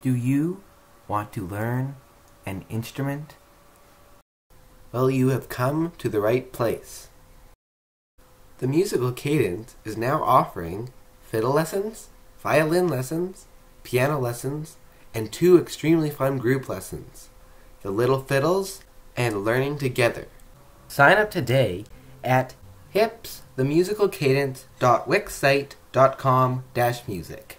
Do you want to learn an instrument? Well, you have come to the right place. The Musical Cadence is now offering fiddle lessons, violin lessons, piano lessons, and two extremely fun group lessons The Little Fiddles and Learning Together. Sign up today at hipsthemusicalcadence.wixsite.com music.